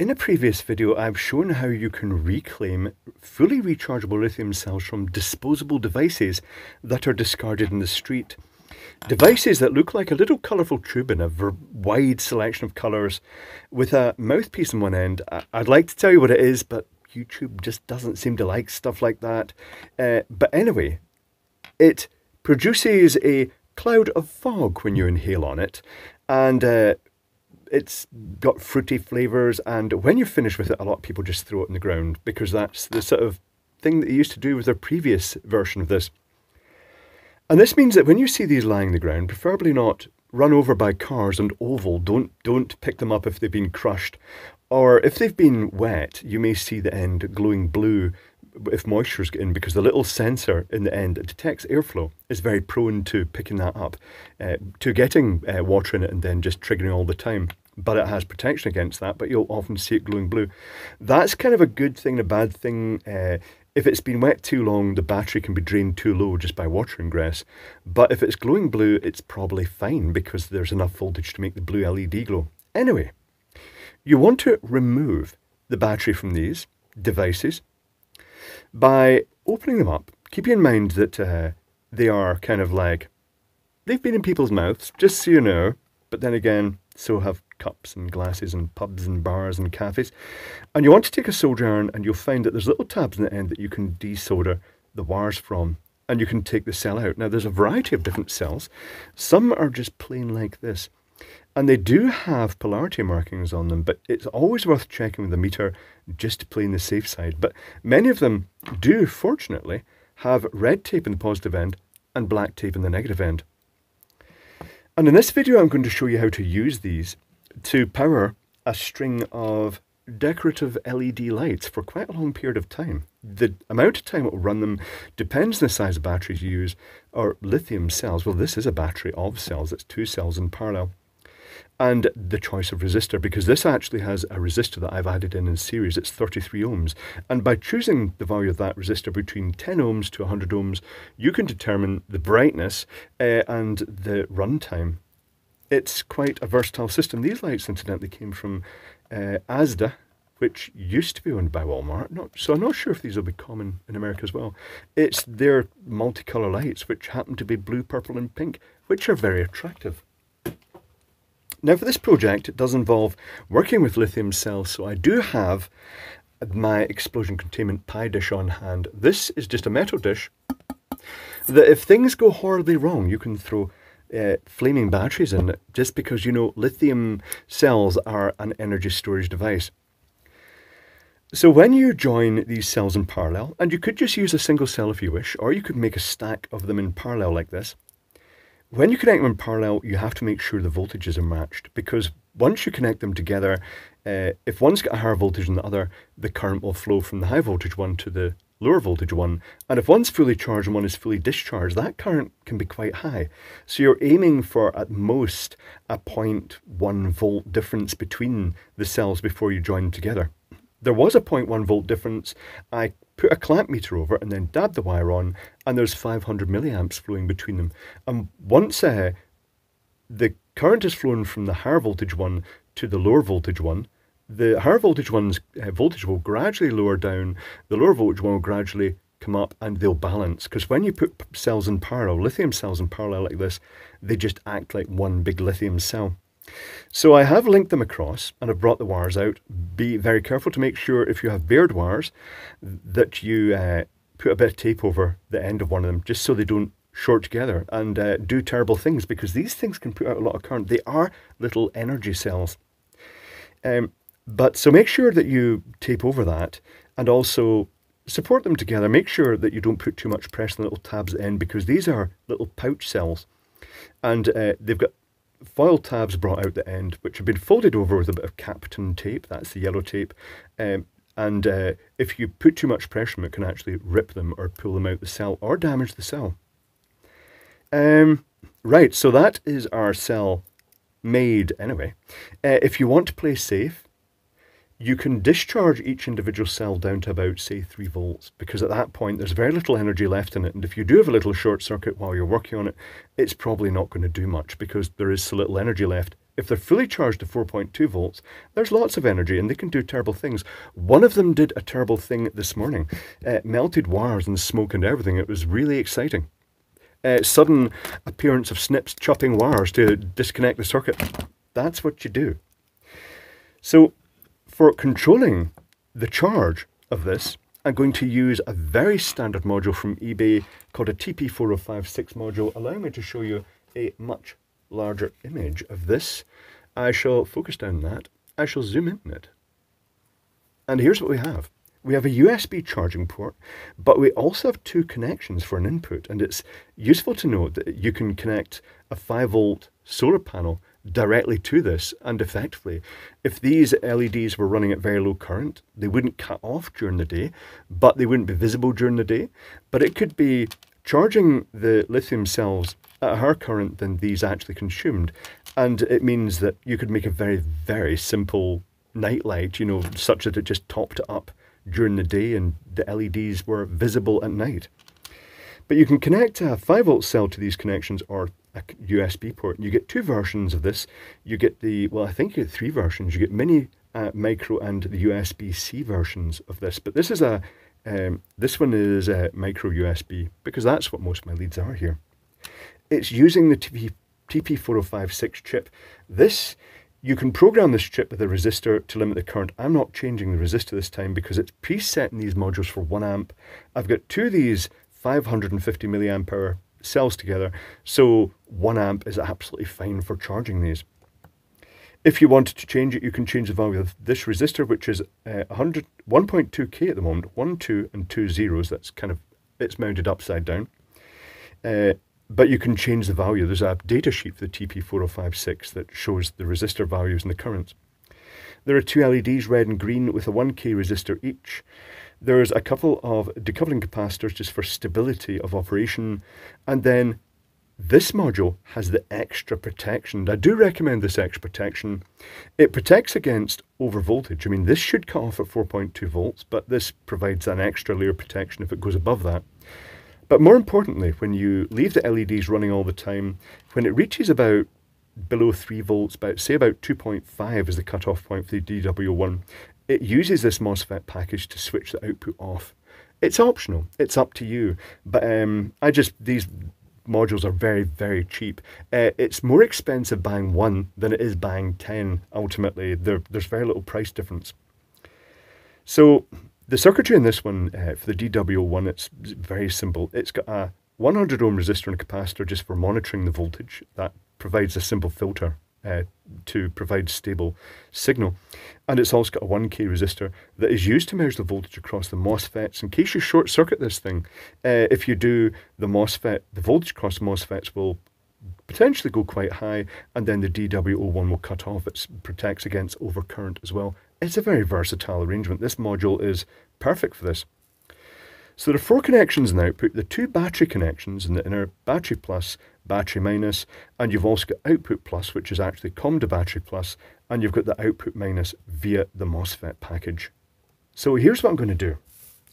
In a previous video, I've shown how you can reclaim fully rechargeable lithium cells from disposable devices that are discarded in the street. Devices that look like a little colourful tube in a wide selection of colours with a mouthpiece on one end. I'd like to tell you what it is, but YouTube just doesn't seem to like stuff like that. Uh, but anyway, it produces a cloud of fog when you inhale on it, and uh, it's got fruity flavours. And when you finish with it, a lot of people just throw it on the ground because that's the sort of thing that they used to do with their previous version of this. And this means that when you see these lying on the ground, preferably not run over by cars and oval, don't don't pick them up if they've been crushed. Or if they've been wet, you may see the end glowing blue if moisture's in because the little sensor in the end that detects airflow is very prone to picking that up, uh, to getting uh, water in it and then just triggering all the time. But it has protection against that, but you'll often see it glowing blue. That's kind of a good thing and a bad thing. Uh, if it's been wet too long, the battery can be drained too low just by water ingress. But if it's glowing blue, it's probably fine because there's enough voltage to make the blue LED glow. Anyway, you want to remove the battery from these devices by opening them up. Keep in mind that uh, they are kind of like, they've been in people's mouths, just so you know. But then again, so have cups and glasses and pubs and bars and cafes. And you want to take a solder iron and you'll find that there's little tabs in the end that you can desolder the wires from and you can take the cell out. Now there's a variety of different cells. Some are just plain like this. And they do have polarity markings on them, but it's always worth checking with the meter just to play in the safe side. But many of them do, fortunately, have red tape in the positive end and black tape in the negative end. And in this video, I'm going to show you how to use these to power a string of decorative LED lights for quite a long period of time. The amount of time it will run them depends on the size of batteries you use, or lithium cells. Well, this is a battery of cells, it's two cells in parallel. And the choice of resistor, because this actually has a resistor that I've added in in series, it's 33 ohms. And by choosing the value of that resistor between 10 ohms to 100 ohms, you can determine the brightness uh, and the runtime it's quite a versatile system. These lights, incidentally, came from uh, Asda, which used to be owned by Walmart. Not, so I'm not sure if these will be common in America as well. It's their multicolour lights, which happen to be blue, purple and pink, which are very attractive. Now for this project, it does involve working with lithium cells, so I do have my explosion containment pie dish on hand. This is just a metal dish that if things go horribly wrong, you can throw uh, flaming batteries in it just because you know lithium cells are an energy storage device. So when you join these cells in parallel, and you could just use a single cell if you wish, or you could make a stack of them in parallel like this. When you connect them in parallel, you have to make sure the voltages are matched because once you connect them together, uh, if one's got a higher voltage than the other, the current will flow from the high voltage one to the lower voltage one. And if one's fully charged and one is fully discharged, that current can be quite high. So you're aiming for at most a 0.1 volt difference between the cells before you join them together. There was a 0.1 volt difference. I put a clamp meter over and then dabbed the wire on and there's 500 milliamps flowing between them. And once uh, the current is flown from the higher voltage one to the lower voltage one, the higher voltage one's uh, voltage will gradually lower down, the lower voltage one will gradually come up and they'll balance. Because when you put cells in parallel, lithium cells in parallel like this, they just act like one big lithium cell. So I have linked them across and I've brought the wires out. Be very careful to make sure if you have bared wires that you uh, put a bit of tape over the end of one of them just so they don't short together and uh, do terrible things because these things can put out a lot of current. They are little energy cells. Um, but so make sure that you tape over that and also support them together. Make sure that you don't put too much pressure on the little tabs the end because these are little pouch cells. And uh, they've got foil tabs brought out the end, which have been folded over with a bit of Kapton tape. That's the yellow tape. Um, and uh, if you put too much pressure on it, can actually rip them or pull them out the cell or damage the cell. Um, right, so that is our cell made anyway. Uh, if you want to play safe, you can discharge each individual cell down to about, say, 3 volts, because at that point there's very little energy left in it. And if you do have a little short circuit while you're working on it, it's probably not going to do much because there is so little energy left. If they're fully charged to 4.2 volts, there's lots of energy and they can do terrible things. One of them did a terrible thing this morning. Uh, melted wires and smoke and everything. It was really exciting. Uh, sudden appearance of snips chopping wires to disconnect the circuit. That's what you do. So for controlling the charge of this, I'm going to use a very standard module from eBay called a TP4056 module, allowing me to show you a much larger image of this. I shall focus down that. I shall zoom in on it. And here's what we have. We have a USB charging port, but we also have two connections for an input. And it's useful to note that you can connect a 5 volt solar panel directly to this and effectively. If these LEDs were running at very low current they wouldn't cut off during the day but they wouldn't be visible during the day. But it could be charging the lithium cells at a higher current than these actually consumed. And it means that you could make a very very simple night light you know such that it just topped up during the day and the LEDs were visible at night. But you can connect a 5 volt cell to these connections or a USB port. You get two versions of this. You get the, well, I think you get three versions. You get mini, uh, micro, and the USB-C versions of this. But this is a, um, this one is a micro USB because that's what most of my leads are here. It's using the TP, TP4056 chip. This, you can program this chip with a resistor to limit the current. I'm not changing the resistor this time because it's preset in these modules for 1 amp. I've got two of these 550 milliamp hour cells together. So one amp is absolutely fine for charging these. If you wanted to change it, you can change the value of this resistor, which is uh, 100, 1.2k at the moment, 1, 2 and 2 zeros. That's kind of, it's mounted upside down. Uh, but you can change the value. There's a data sheet for the TP4056 that shows the resistor values and the currents. There are two LEDs, red and green, with a 1k resistor each. There's a couple of decoupling capacitors just for stability of operation. And then this module has the extra protection. I do recommend this extra protection. It protects against overvoltage. I mean, this should cut off at 4.2 volts, but this provides an extra layer of protection if it goes above that. But more importantly, when you leave the LEDs running all the time, when it reaches about below 3 volts, about say about 2.5 is the cutoff point for the DW1, it uses this MOSFET package to switch the output off. It's optional. It's up to you. But um, I just, these modules are very, very cheap. Uh, it's more expensive buying one than it is buying 10, ultimately. There, there's very little price difference. So the circuitry in this one, uh, for the DW1, it's very simple. It's got a 100 ohm resistor and capacitor just for monitoring the voltage. That provides a simple filter uh, to provide stable signal. And it's also got a 1K resistor that is used to measure the voltage across the MOSFETs. In case you short circuit this thing, uh, if you do the MOSFET, the voltage across the MOSFETs will potentially go quite high, and then the DW01 will cut off. It protects against overcurrent as well. It's a very versatile arrangement. This module is perfect for this. So there are four connections in the output, the two battery connections in the inner, battery plus, battery minus, and you've also got output plus, which is actually COM to battery plus, and you've got the output minus via the MOSFET package. So here's what I'm going to do.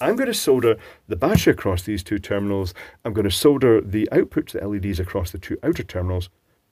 I'm going to solder the battery across these two terminals. I'm going to solder the output to the LEDs across the two outer terminals,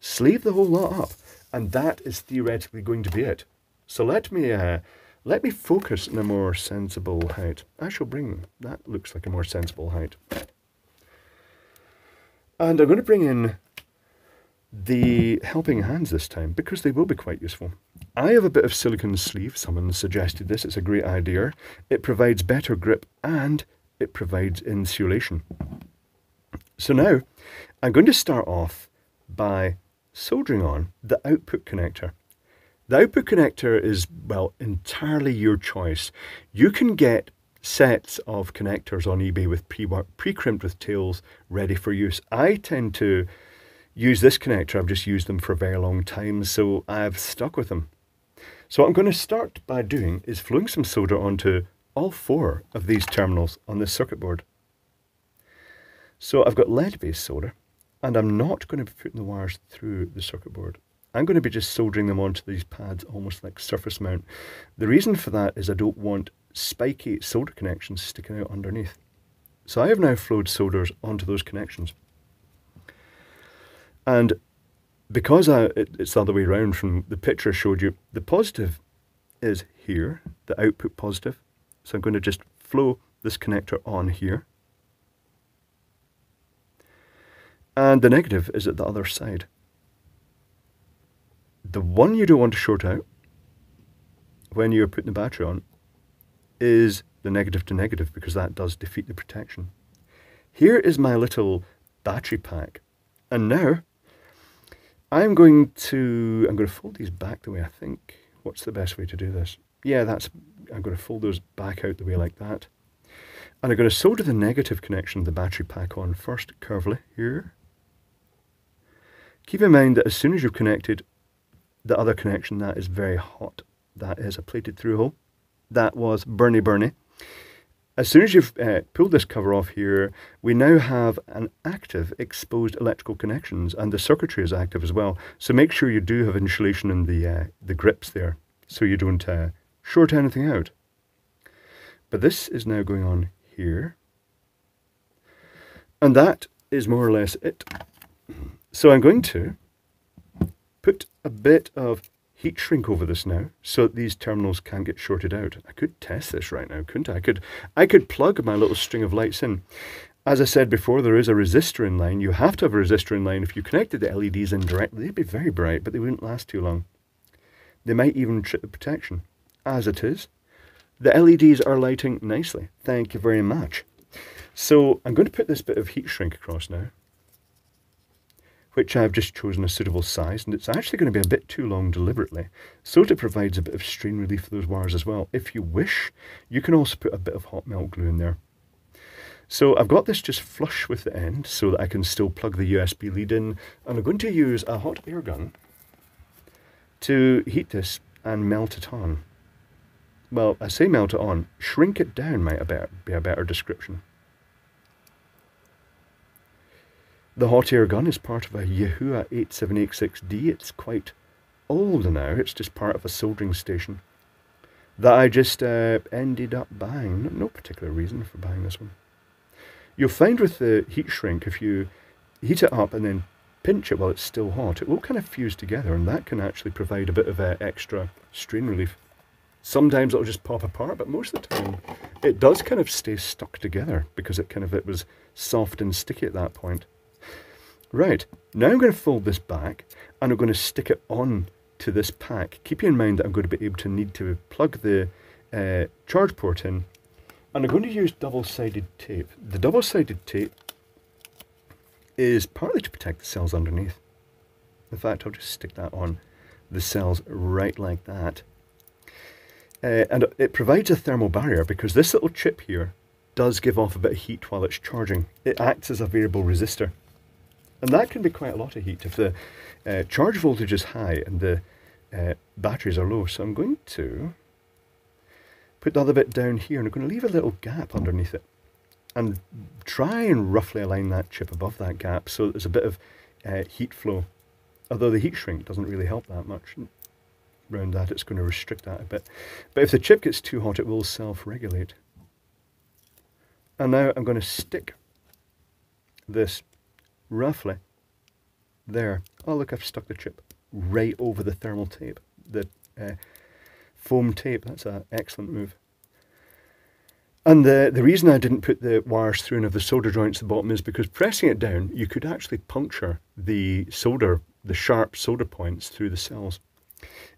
sleeve the whole lot up, and that is theoretically going to be it. So let me uh, let me focus in a more sensible height. I shall bring, that looks like a more sensible height. And I'm going to bring in the helping hands this time because they will be quite useful. I have a bit of silicon sleeve. Someone suggested this. It's a great idea. It provides better grip and it provides insulation. So now I'm going to start off by soldering on the output connector. The output connector is, well, entirely your choice. You can get sets of connectors on eBay with pre-work, pre-crimped with tails ready for use. I tend to use this connector. I've just used them for a very long time, so I've stuck with them. So what I'm going to start by doing is flowing some solder onto all four of these terminals on this circuit board. So I've got lead-based solder, and I'm not going to be putting the wires through the circuit board. I'm going to be just soldering them onto these pads almost like surface mount. The reason for that is I don't want spiky solder connections sticking out underneath. So I have now flowed solders onto those connections. And because I, it, it's the other way around from the picture I showed you, the positive is here, the output positive. So I'm going to just flow this connector on here. And the negative is at the other side. The one you don't want to short out when you're putting the battery on is the negative to negative because that does defeat the protection. Here is my little battery pack. And now I'm going to, I'm going to fold these back the way I think. What's the best way to do this? Yeah, that's, I'm going to fold those back out the way like that. And I'm going to solder the negative connection of the battery pack on first carefully here. Keep in mind that as soon as you've connected the other connection, that is very hot. That is a plated through hole. That was Bernie Bernie. As soon as you've uh, pulled this cover off here, we now have an active exposed electrical connections and the circuitry is active as well. So make sure you do have insulation in the, uh, the grips there so you don't uh, short anything out. But this is now going on here. And that is more or less it. So I'm going to put a bit of heat shrink over this now so that these terminals can get shorted out. I could test this right now, couldn't I? I could, I could plug my little string of lights in. As I said before, there is a resistor in line. You have to have a resistor in line. If you connected the LEDs in directly, they'd be very bright, but they wouldn't last too long. They might even trip the protection. As it is, the LEDs are lighting nicely. Thank you very much. So I'm going to put this bit of heat shrink across now which I've just chosen a suitable size, and it's actually going to be a bit too long deliberately, so it provides a bit of strain relief for those wires as well. If you wish, you can also put a bit of hot melt glue in there. So I've got this just flush with the end so that I can still plug the USB lead in, and I'm going to use a hot air gun to heat this and melt it on. Well, I say melt it on, shrink it down might be a better description. The hot air gun is part of a Yihua 8786D. It's quite old now. It's just part of a soldering station that I just uh, ended up buying. No particular reason for buying this one. You'll find with the heat shrink, if you heat it up and then pinch it while it's still hot, it will kind of fuse together and that can actually provide a bit of uh, extra strain relief. Sometimes it'll just pop apart, but most of the time it does kind of stay stuck together because it kind of it was soft and sticky at that point. Right, now I'm going to fold this back and I'm going to stick it on to this pack. Keep in mind that I'm going to be able to need to plug the uh, charge port in and I'm going to use double-sided tape. The double-sided tape is partly to protect the cells underneath. In fact, I'll just stick that on the cells right like that. Uh, and it provides a thermal barrier because this little chip here does give off a bit of heat while it's charging. It acts as a variable resistor. And that can be quite a lot of heat if the uh, charge voltage is high and the uh, batteries are low. So I'm going to put the other bit down here and I'm going to leave a little gap underneath it and try and roughly align that chip above that gap so there's a bit of uh, heat flow. Although the heat shrink doesn't really help that much around that, it's going to restrict that a bit. But if the chip gets too hot, it will self-regulate. And now I'm going to stick this roughly there. Oh, look, I've stuck the chip right over the thermal tape, the uh, foam tape. That's an excellent move. And the, the reason I didn't put the wires through and have the solder joints at the bottom is because pressing it down, you could actually puncture the solder, the sharp solder points through the cells.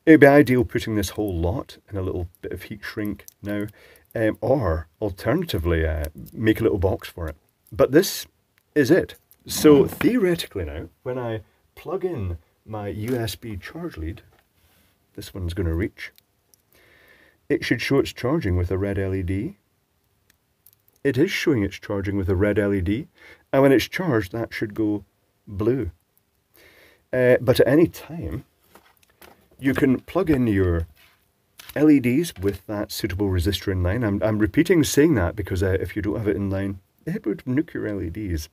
It would be ideal putting this whole lot in a little bit of heat shrink now, um, or alternatively, uh, make a little box for it. But this is it. So theoretically now, when I plug in my USB charge lead, this one's going to reach, it should show it's charging with a red LED. It is showing it's charging with a red LED, and when it's charged, that should go blue. Uh, but at any time, you can plug in your LEDs with that suitable resistor in line. I'm, I'm repeating saying that because uh, if you don't have it in line, it would nuke your LEDs.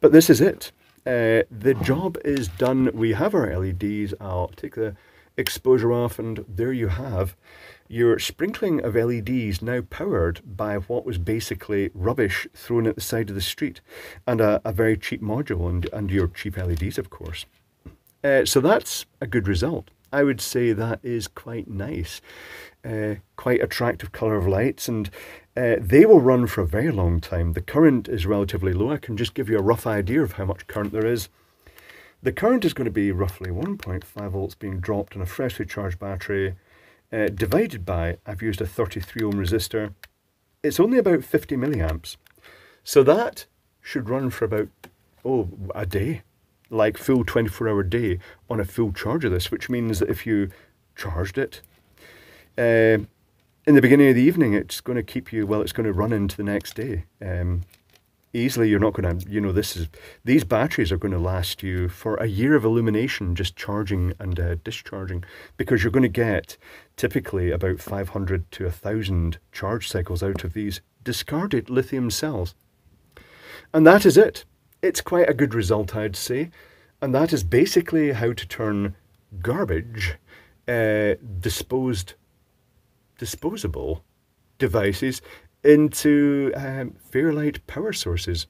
But this is it. Uh, the job is done. We have our LEDs. I'll take the exposure off and there you have your sprinkling of LEDs now powered by what was basically rubbish thrown at the side of the street and a, a very cheap module and, and your cheap LEDs of course. Uh, so that's a good result. I would say that is quite nice, uh, quite attractive colour of lights, and uh, they will run for a very long time. The current is relatively low. I can just give you a rough idea of how much current there is. The current is going to be roughly 1.5 volts being dropped on a freshly charged battery, uh, divided by, I've used a 33 ohm resistor. It's only about 50 milliamps. So that should run for about, oh, a day, like full 24 hour day on a full charge of this, which means that if you charged it, uh, in the beginning of the evening, it's going to keep you, well, it's going to run into the next day. Um, easily you're not going to you know this is these batteries are going to last you for a year of illumination just charging and uh, discharging because you're going to get typically about 500 to 1000 charge cycles out of these discarded lithium cells. And that is it. It's quite a good result i'd say. And that is basically how to turn garbage uh, disposed disposable devices into um, fairy light power sources.